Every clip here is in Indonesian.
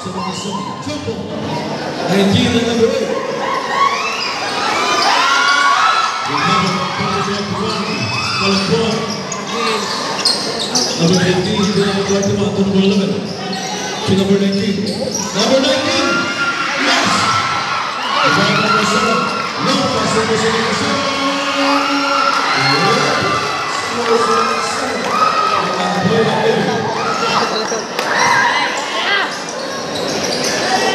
Somebody said, temple. And the number eight. Number 18, we the number 11. To number 19. Number 19! Yes! The No,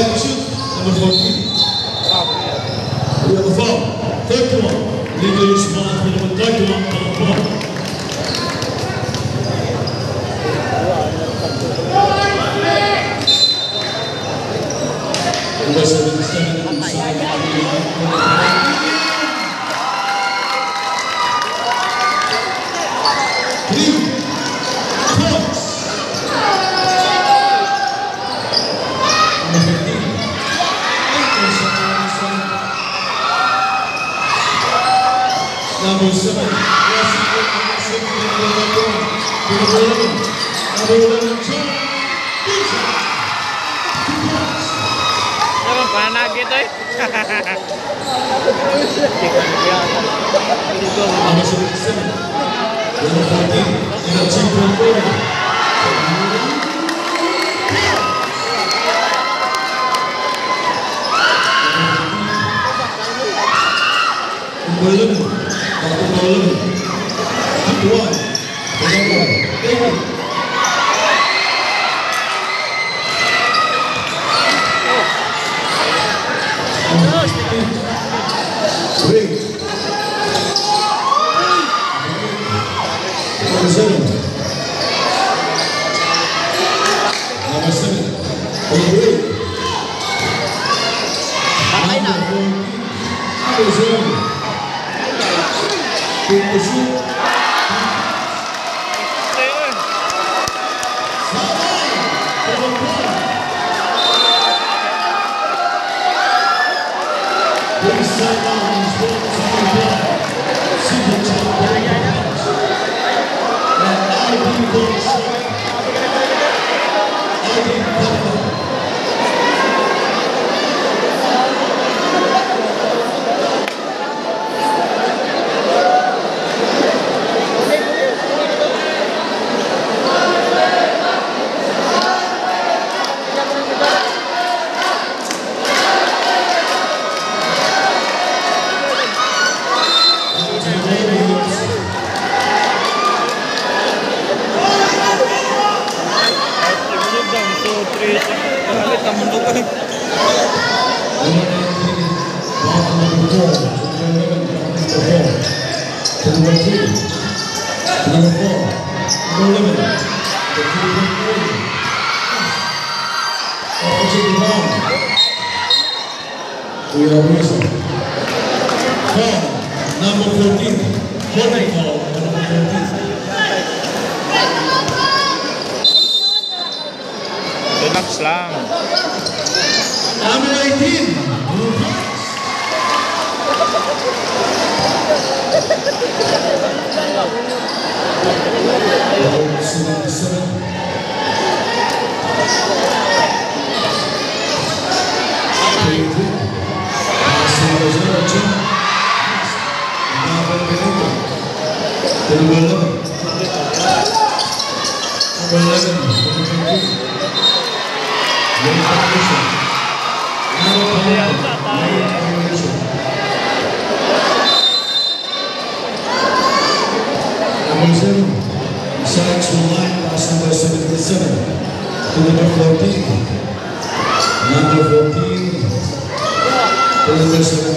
Number 14. Parang nugget eh. Golden, Profesor. Number 11. Number 11. Number foundation. Number 7. Sacks will line pass number 77 to number 14. Number 14. To number 17.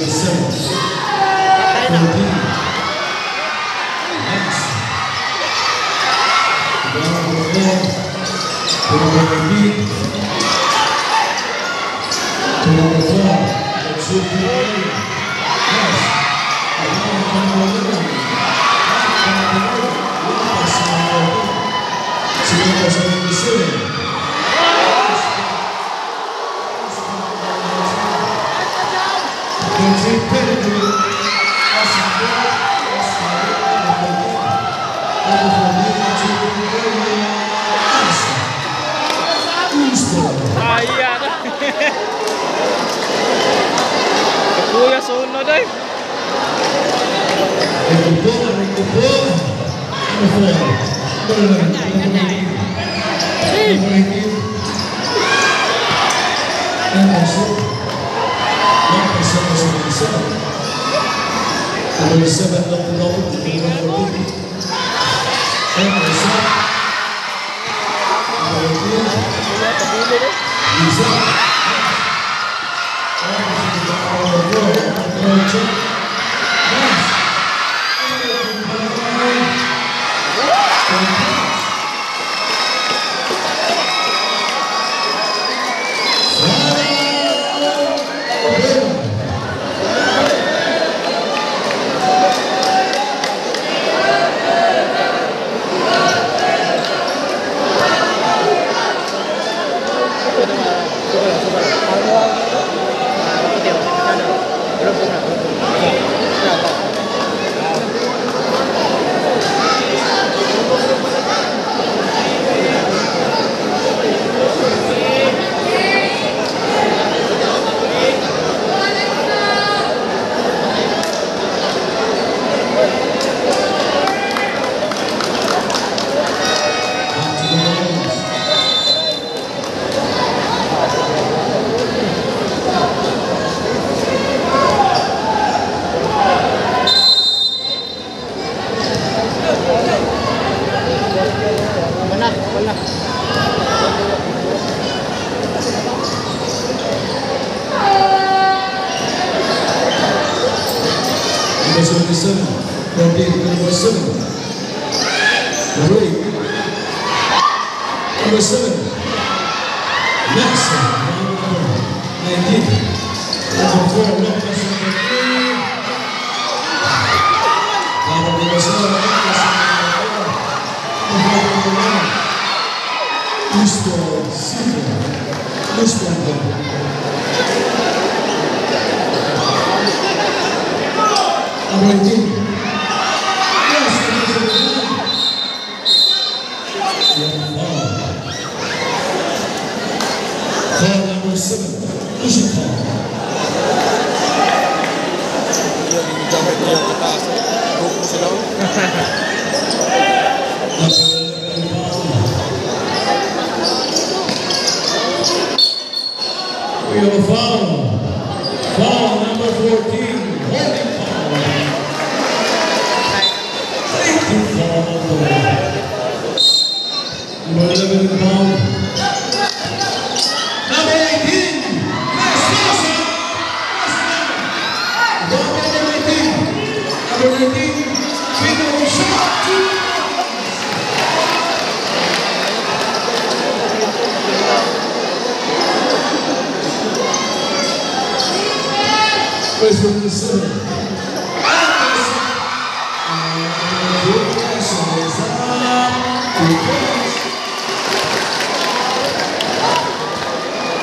Pois eu disse.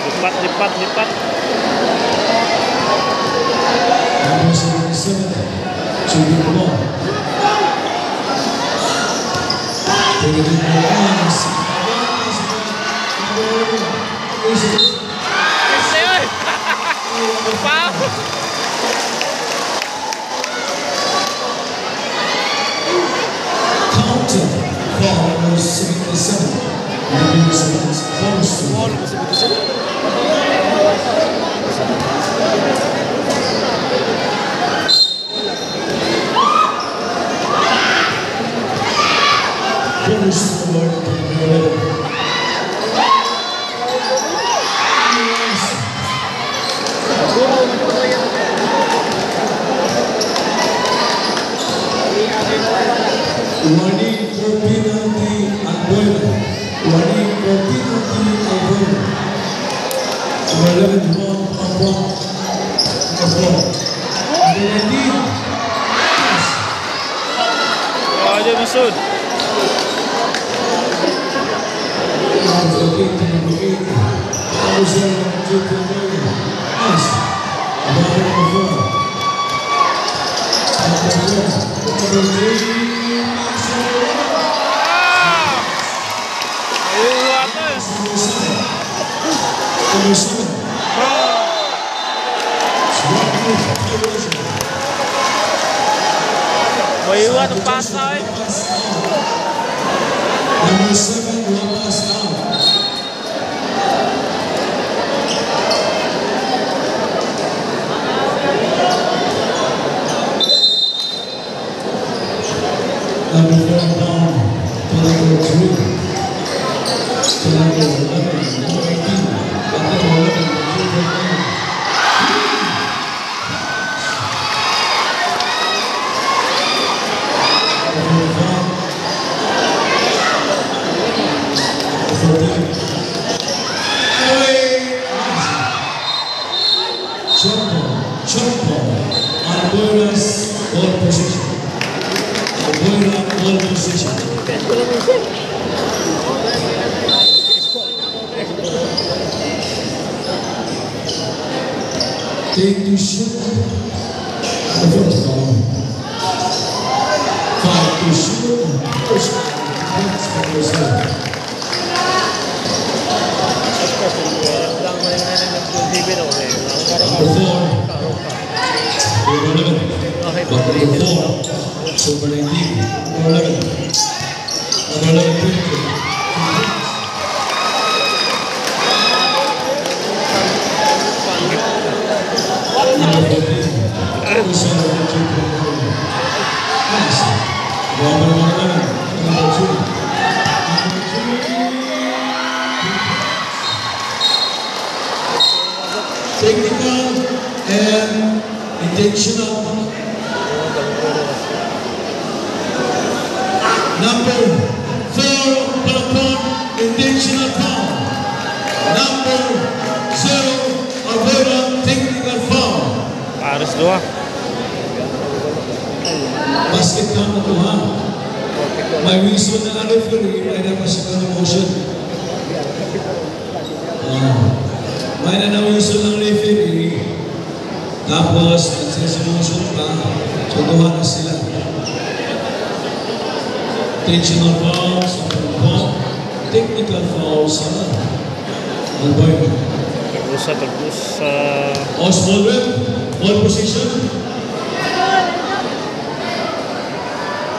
Lipat, lipat, lipat. Pois eu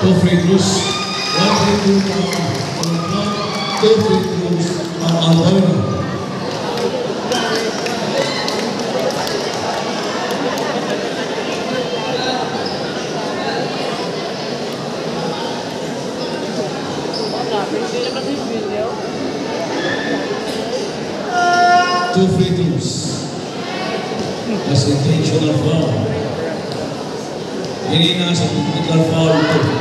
Frei Cruz, lá Frei Cruz para o Frei Cruz para a Albânia. Tu Frei Cruz, presidente Olafão, ele nasce com o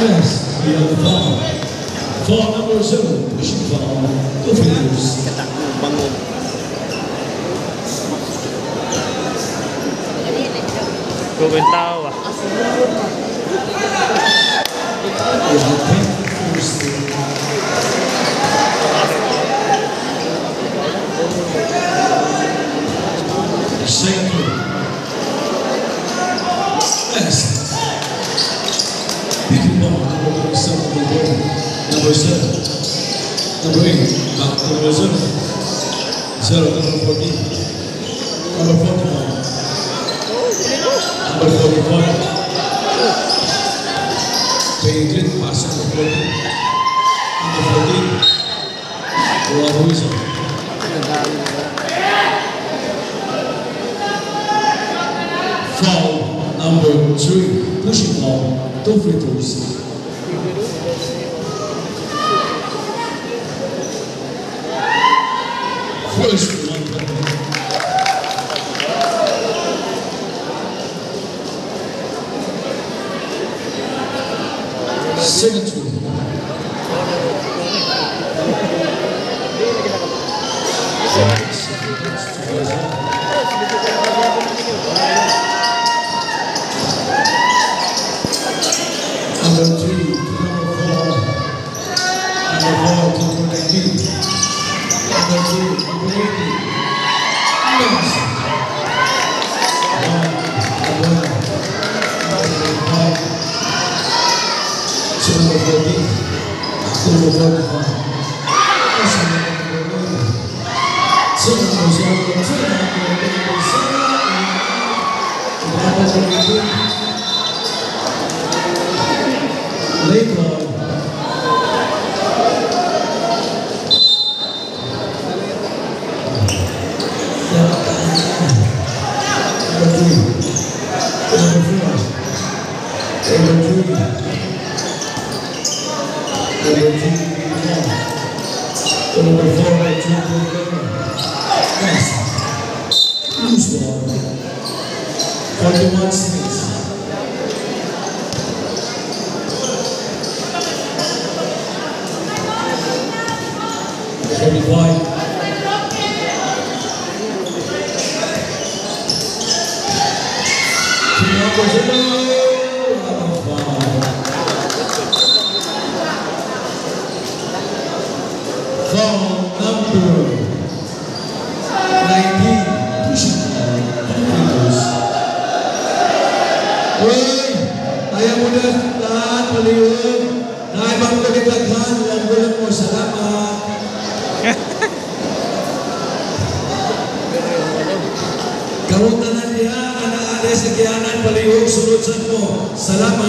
Yes, we are the farm. Farm number seven, pushing farm, the fingers. Comentava. Sempre. Eu Pique o pão, uma condição. Número 7. Número 8. Boa, Luísa. Foul number three, pushing ball, two free throws. First Salam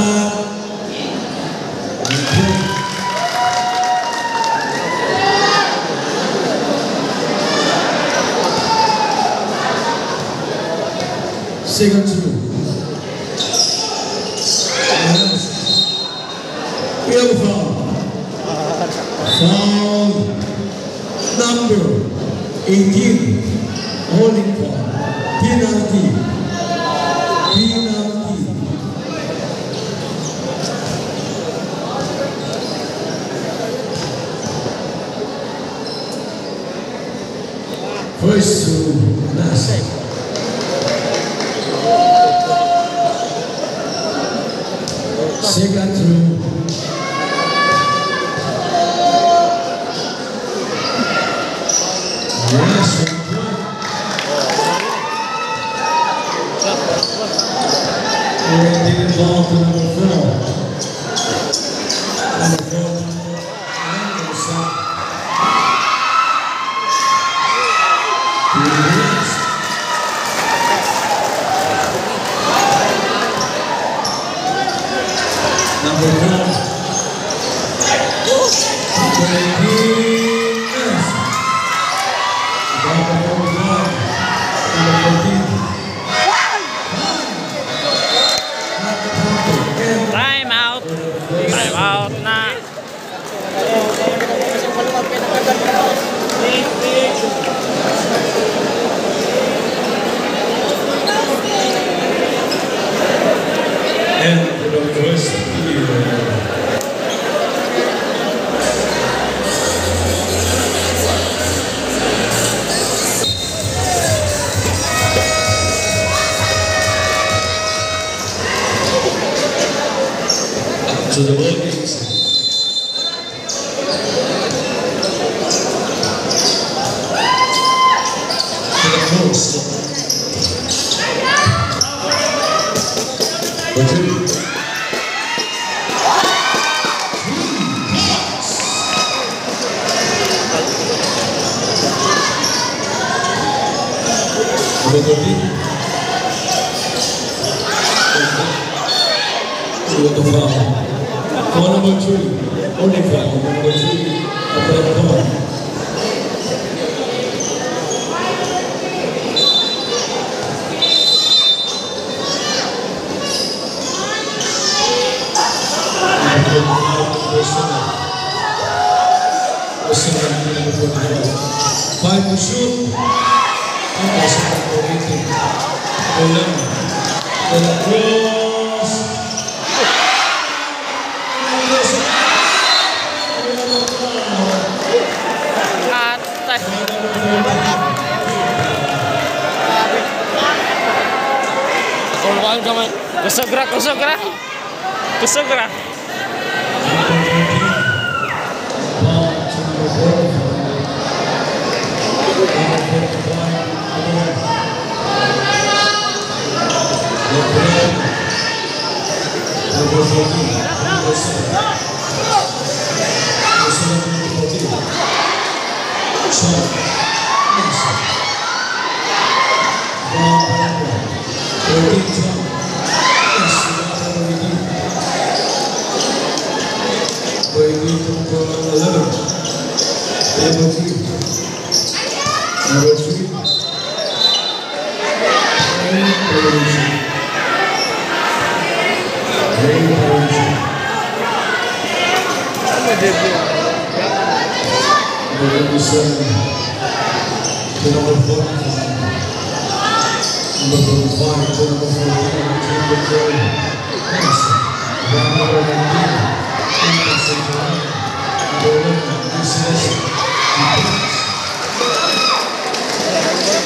The world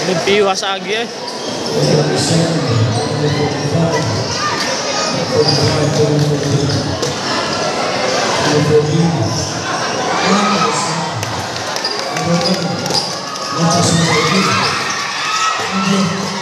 Lebih wasagi. Ya?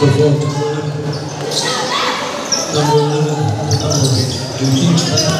Thank you.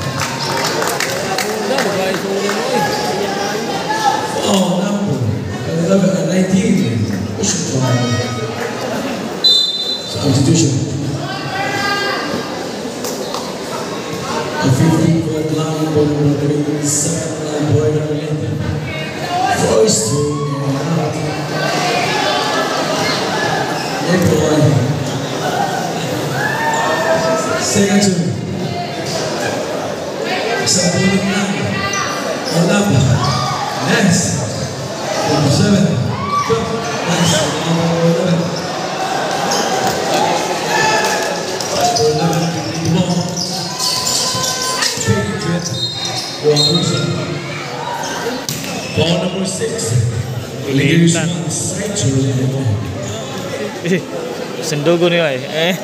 Sendogo ni oi. Eh.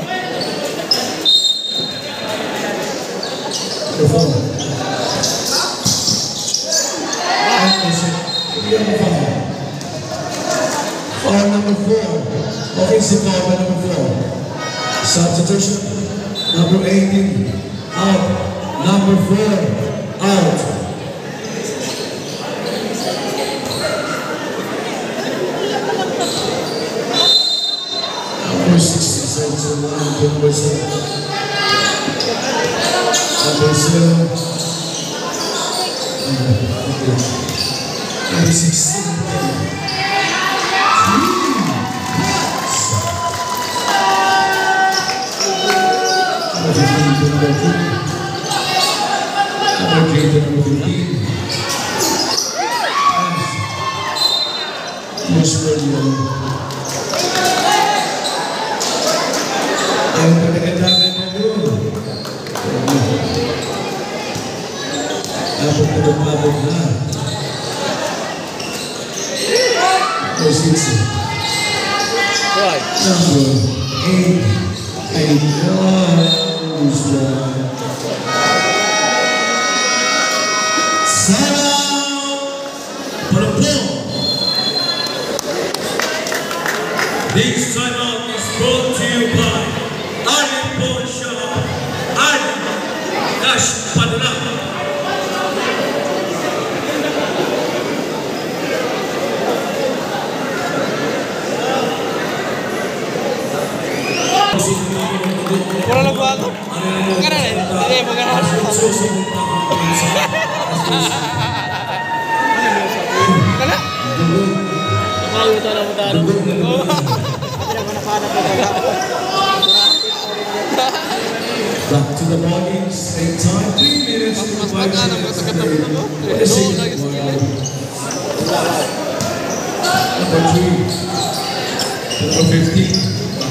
Fire number four, offensive foul by number four. Substitution, number 18, out, number four.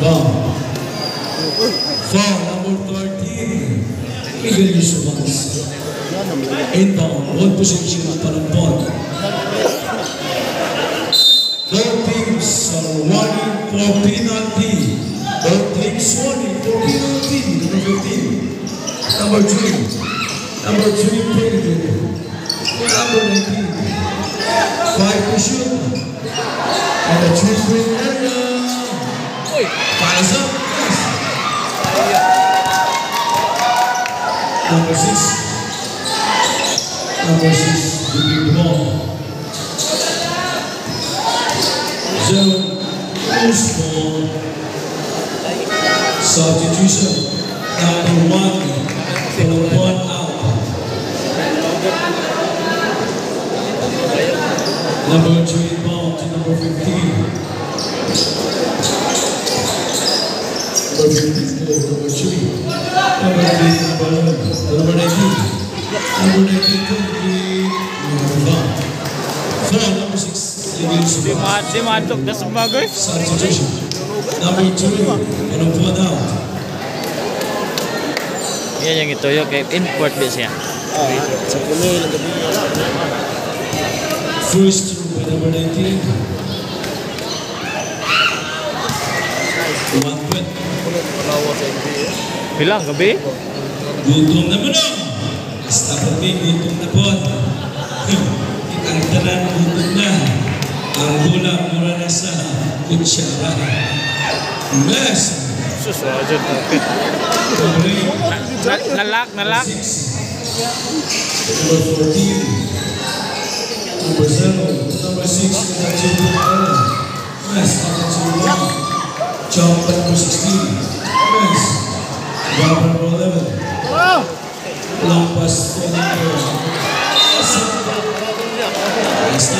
Vamos. Fala, amor tortinho. Que isso, vamos. Então, olhe para o para o ponto. And one out. Yan yang itu yuk kayak import biasanya. First by number 19. One point. Bilang gabi. Gutom na no. Basta pati gutom na po. Ang tanan gutom na. Ang gula mura na sa Nalak, nalak. Number 14, number 7, number 6, number 2, Mas, number 2, jump number 16, Mas, jump number 11, lampas to number 7,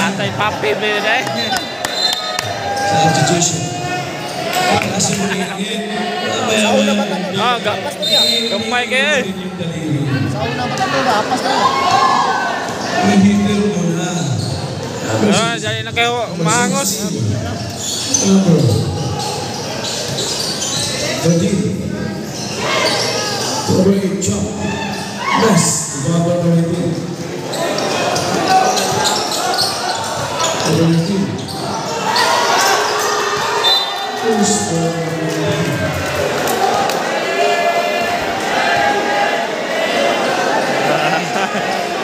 Antay papi mo yun eh. Substitution. Kasi rin again. Mamaya Oh, gak ba tayo? Apas na. Mo na. Oh, jadi nak kayak mangus. Number 13. Number 8, jump. Yes. Number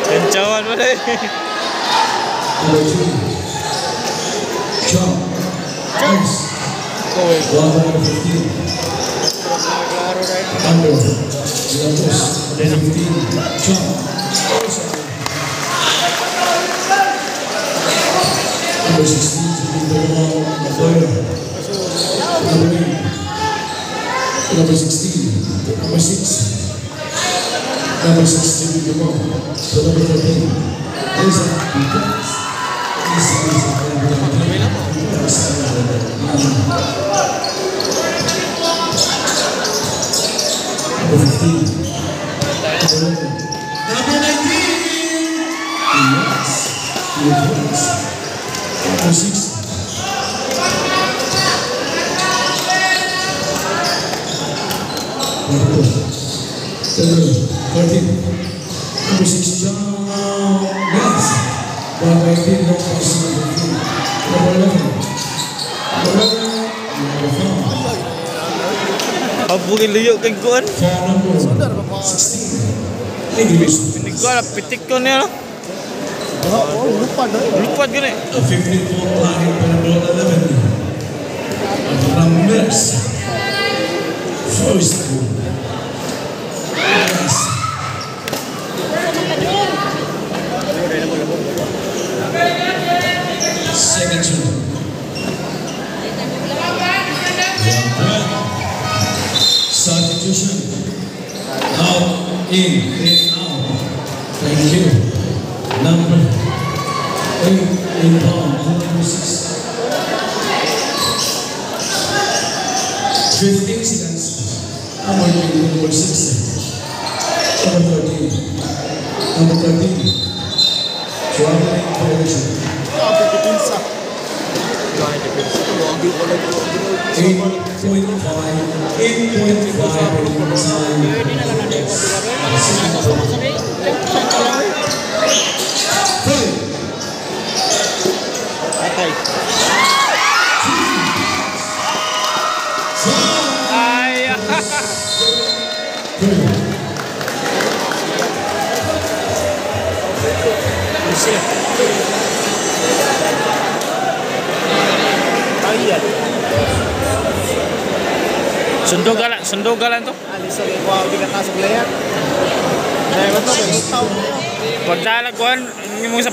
Kencawan mana? Jump. Jump. Oh, Under. Fifteen. Jump. Number sixteen. Number one. Lawyer. Number 8. Number 16. Number 6. Number 16. Number 1. So number 13. There's a defense. This is a 13. Number 6, John. Yes. Number 19, number 14. Number 11. Number 11. Number 5. Habungin liyok kan kuan. Phone number 16. English. Ini gua lah pitik kau ni lah. Oh, lupa na. Lupa gini. A 54 line per number 11. Ramirez. First goal. sing it to. Substitution. Out, in, in, out. Thank you. Number eight, in, down, 106.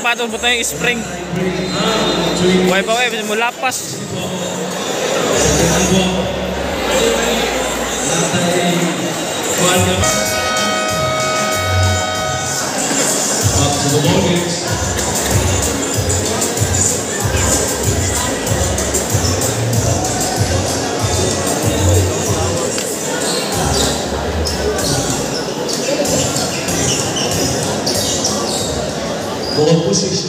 patong buta yung spring. Buhay pa web, mula pas. Welcome to the morning. vocês.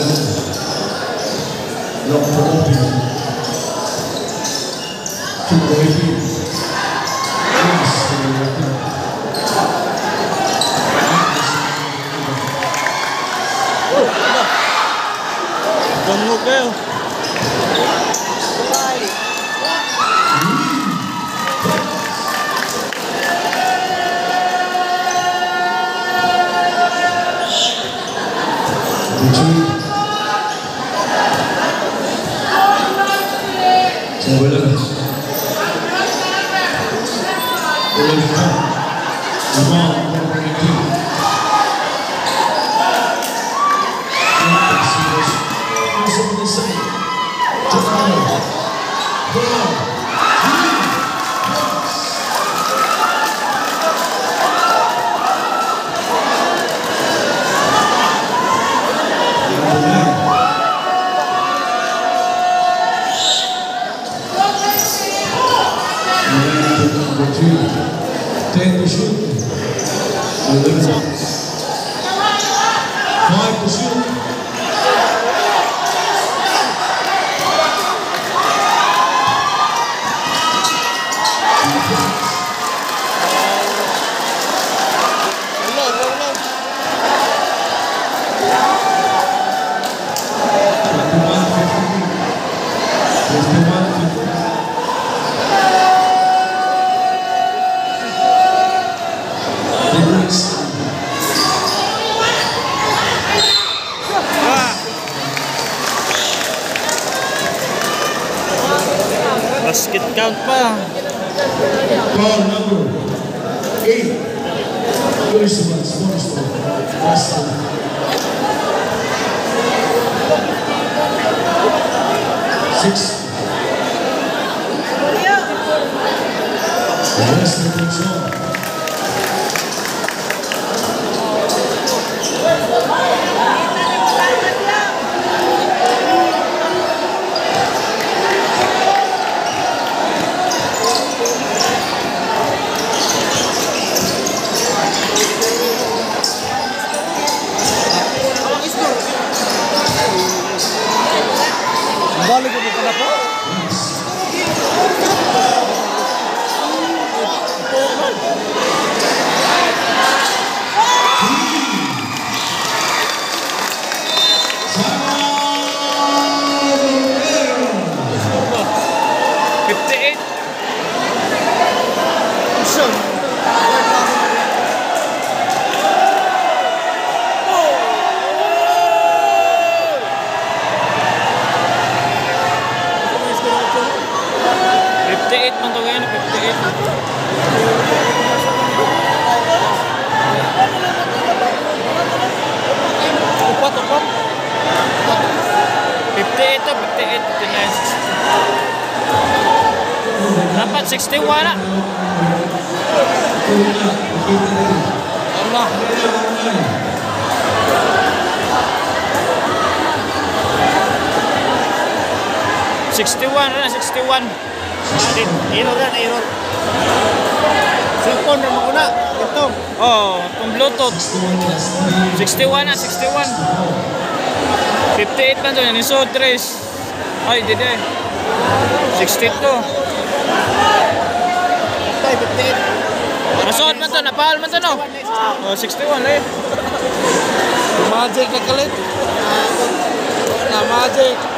Lord, forgive me. To forgive me. 58 man to, yan yung Sodres. Ay, di di. 62. Tay, 58. Nasuot man to, napahal man to no? Oh, 61 eh. Magic na kalit. Na magic.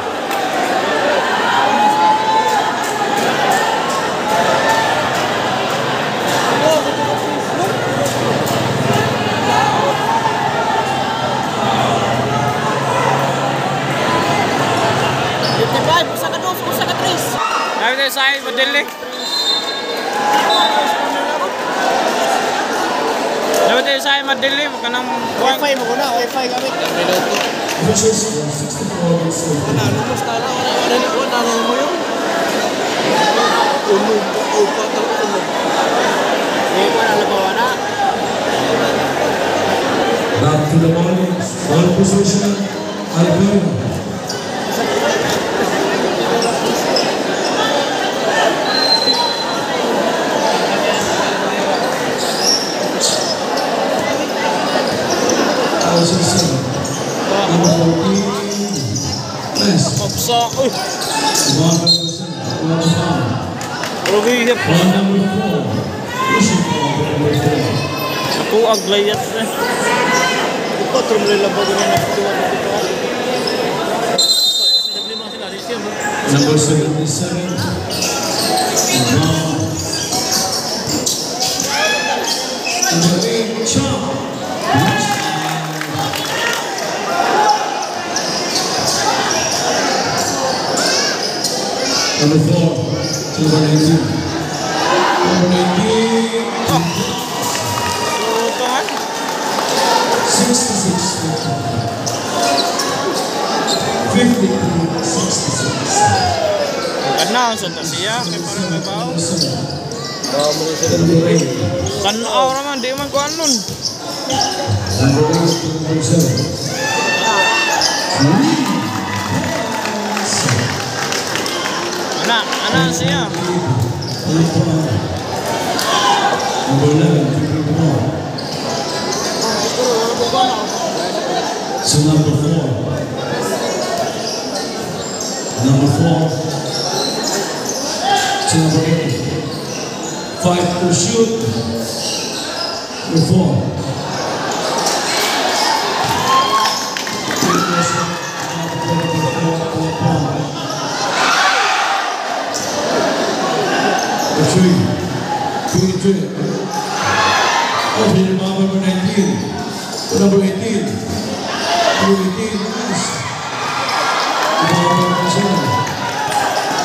Sabi tayo sa akin, madali. Sabi tayo sa akin, madali. Huwag ka nang. Wi-Fi mo ko na, Wi-Fi gamit. Minuto. Wala, lumos na lang. Wala, wala, wala, wala mo yun. Unog, upa, talaga unog. Hindi ko na labawa na. Back to the Marlins. Ball position. Alvaro. Rodríguez. Ako ang glayat na. Ipatrom nila ba ganyan na patuwa na ito? Number 77. Number 8, Chomp. Number 4, number 19. Number 19, Tutungan. 66. 52, 66. Announce ito siya. Kaya parang may bao. Oo, mga sila. Number 8. Tanaw naman, di man ko anon. Number 8, So number four. Number four. So number eight. Fight or shoot. Number four. Chewy. Chewy Junior. That's his mom number 19. Number 18. Number 18. Nice. Number 7.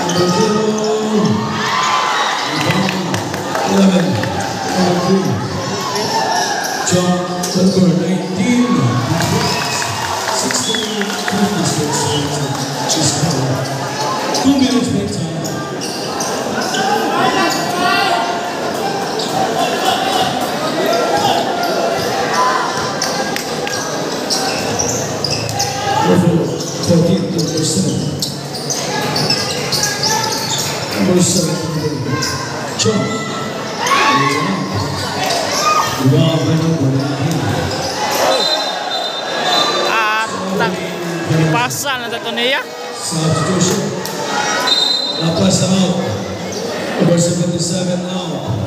Number 0. Number 11. Number 3. John number 19. 16. 16. meia. Na passa mal. você pode saber não.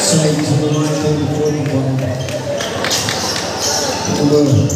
Sai do lado do corpo.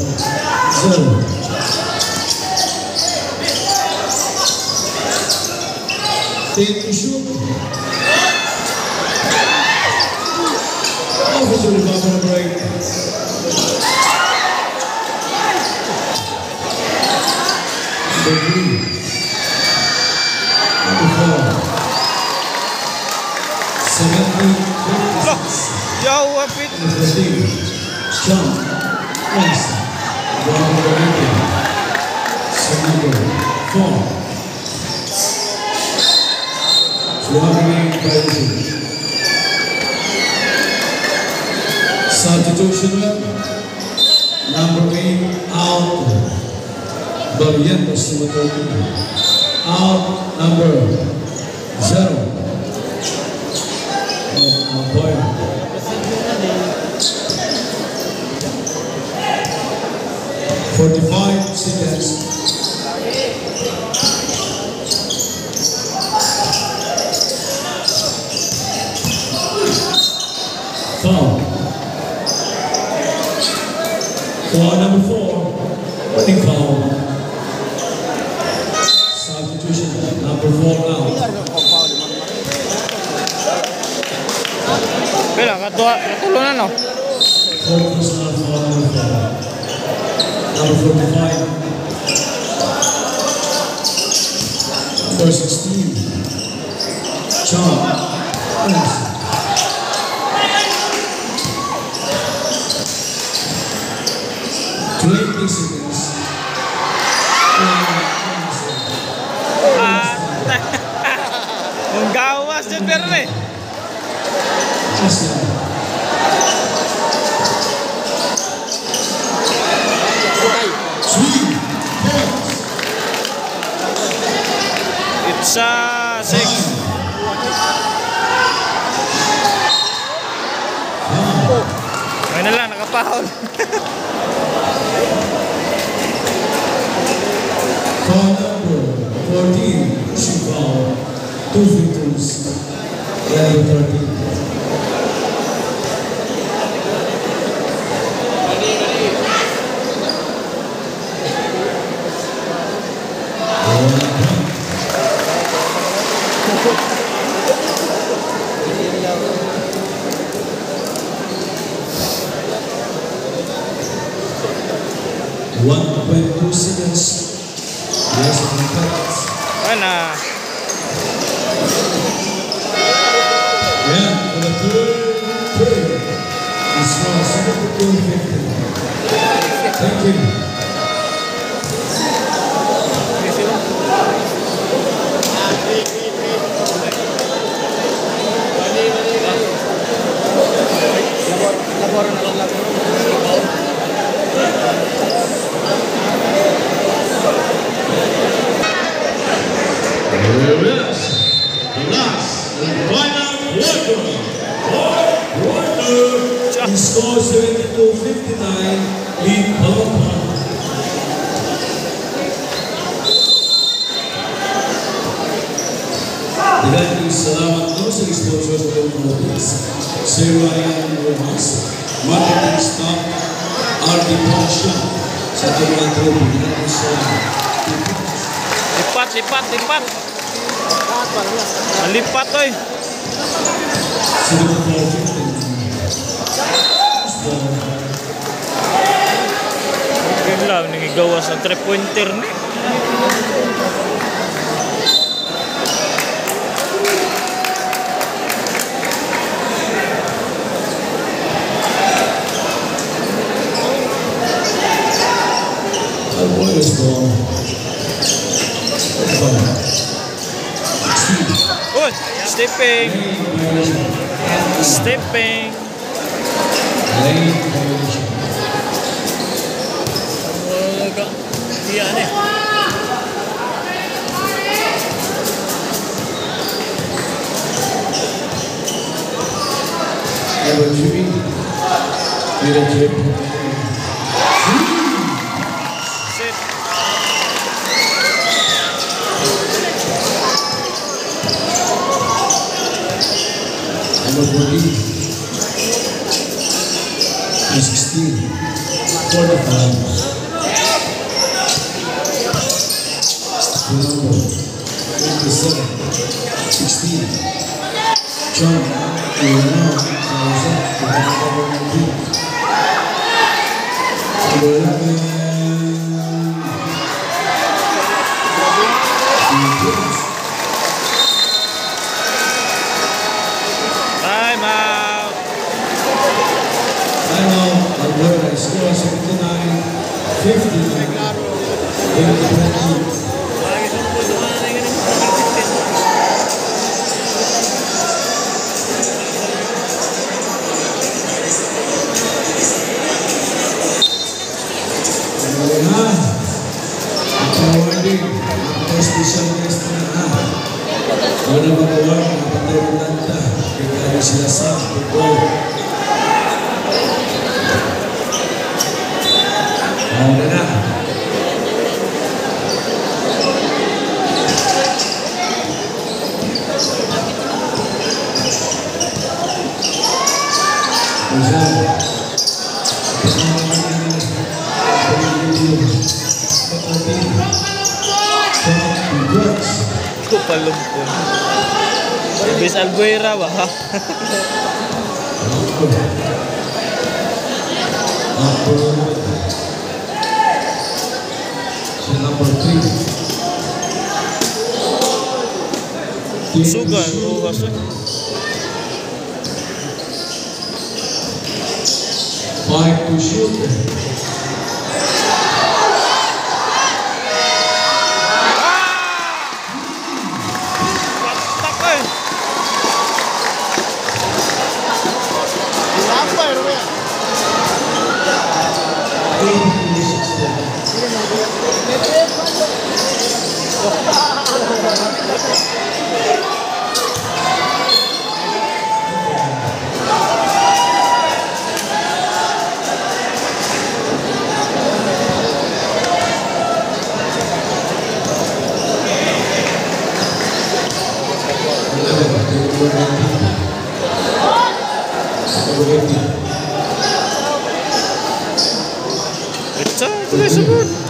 Please listen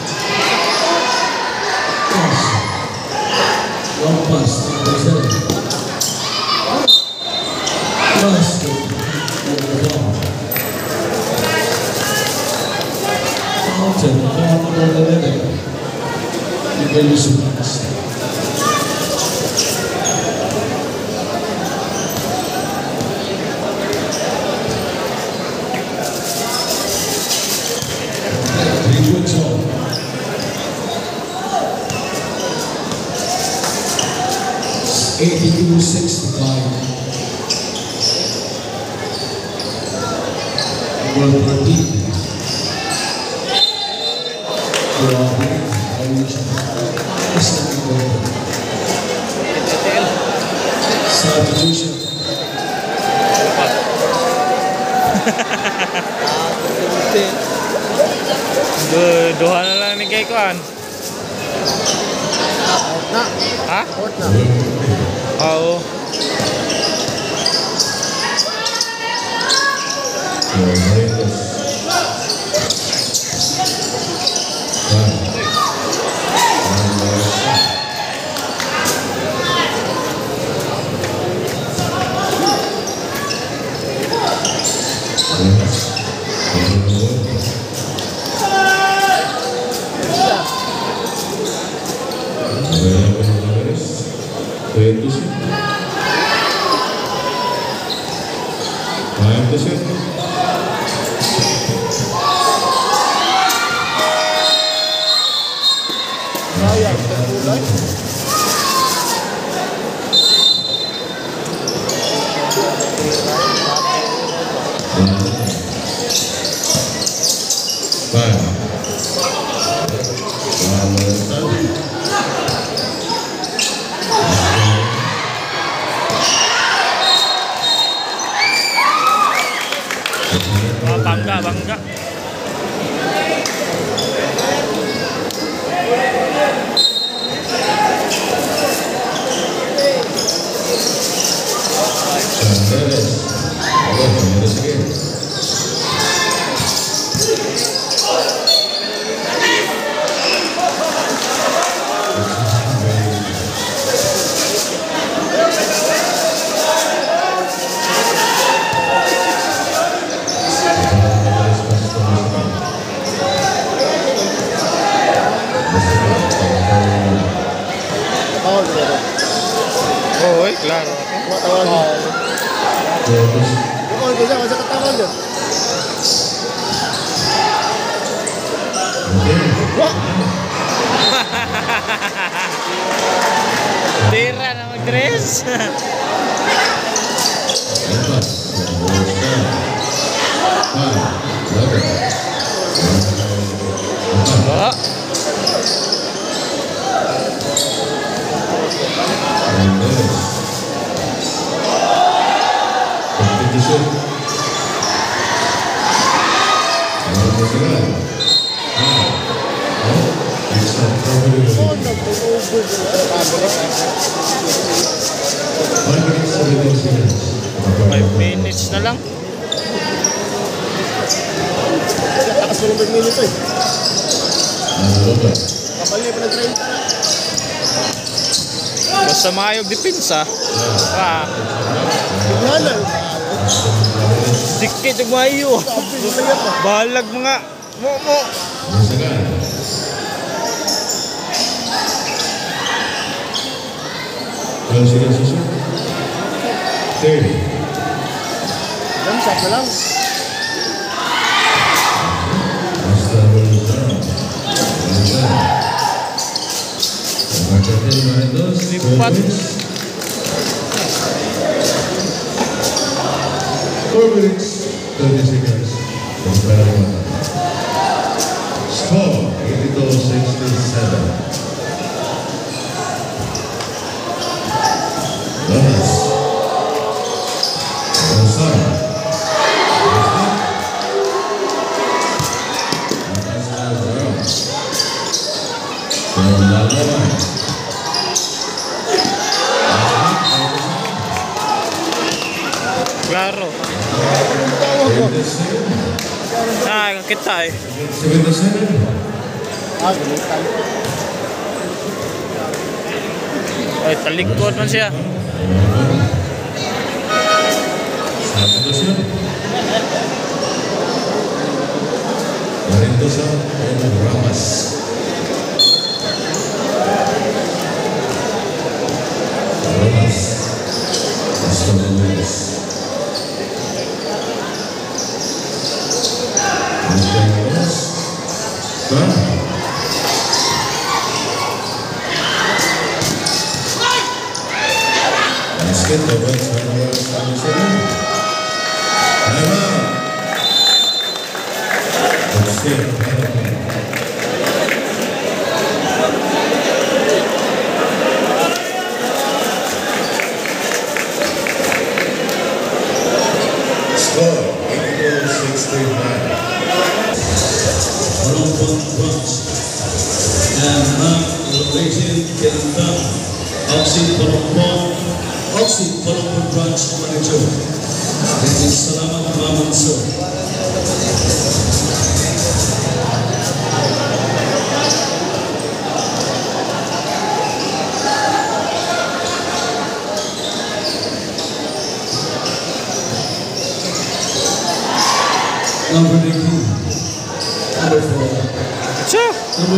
bangga, bangga. Foul, Tumatawag. Yung all ko siya, kasi katawag yun. Tira na mag-dress. Lepas. Five. Eleven. Oh, siya. Ano mo sila? Five minutes na lang. Lakas mo ng minuto eh. Kapalay depensa. Ah. Nalal. Dikit yung ah. Balag mga mo mo. Masagan. Ilang seconds susunod? 30. Yan, shot na lang. Lipat. Four minutes, 20 seconds. Stop. Score: it to 67. Malikot man siya.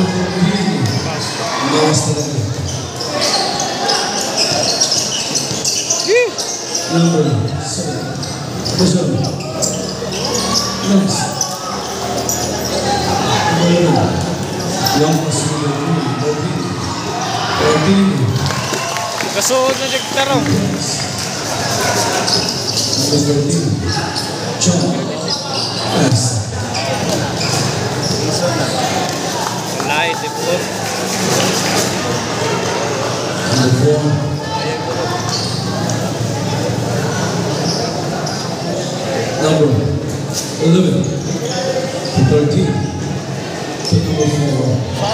comigo não estará Não, não, não, não, não, não, não, não, Kasuhod na siya gitara. Thank you. 안녕하세요. Number 11, 13, 24.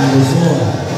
Number four.